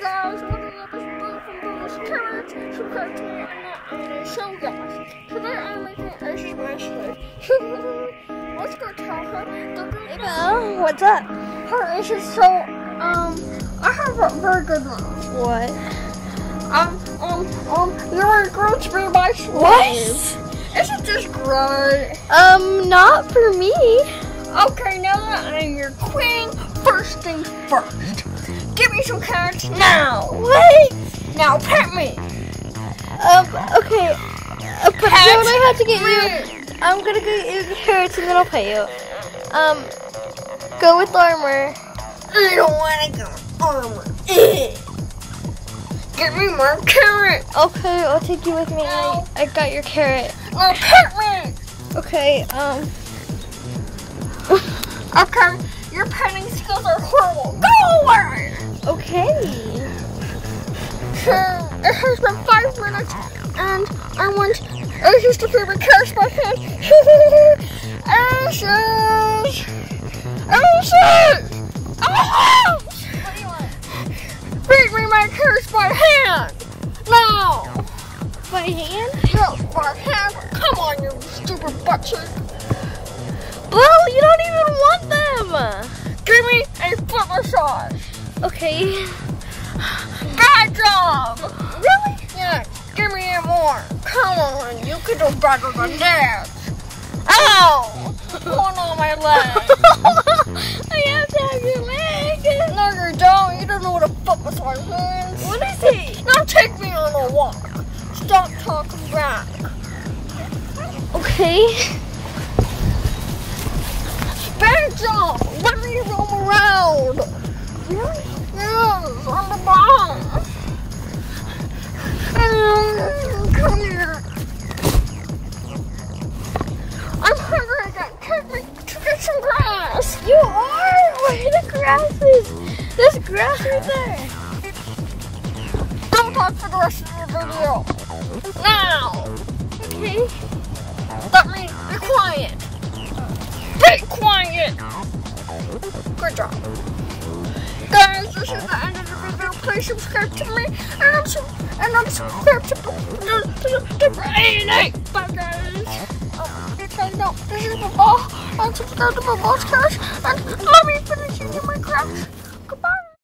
guys, looking up? this boot from Bruce Courage, from Cartoon and the So guys, today I'm making a smash Let's go tell her the what's up? Her issues, so, um, I have a very good one. What? Um, um, um, you're encouraged me by slaves. What? Isn't this great? Um, not for me. Okay, now that I'm your queen, first things first. Give me some carrots now. What? Now pet me. Um, okay. Uh, but don't I have to get you? me. I'm gonna get you carrots and then I'll pay you. Um, go with armor. I don't want to go armor. Ugh. Give me more carrot. Okay, I'll take you with me. I, No. I got your carrot. Now pet me. Okay, um, Okay, your petting skills are horrible. Been five minutes, and I want Ashes to favorite carrots by hand. Ashes! Ashes! Ashes! What do you want? Feed me my curse by hand! Now! By hand? Yes, by hand! Come on, you stupid butt cheek! Well, you don't even want them. Give me a foot massage! Okay. Bad job! Really? Yeah, give me more. Come on, you can do better than that. Ow! One on my leg. I have to have your leg. No, you don't. You don't know what a foot massage means. What is it? Now take me on a walk. Stop talking back. Okay. Bad Where grass is? There's grass right there. Don't talk for the rest of the video. Now, Okay. let me be quiet. Be quiet. Good job. Guys, this is the end of the video. Please subscribe to me and I'm so and I'm subscribed to Brian. Bye guys. Oh, guys, no, this is my ball. Oh. Subscribed to my boss cash and let me finish eating my crash.